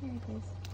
There it is.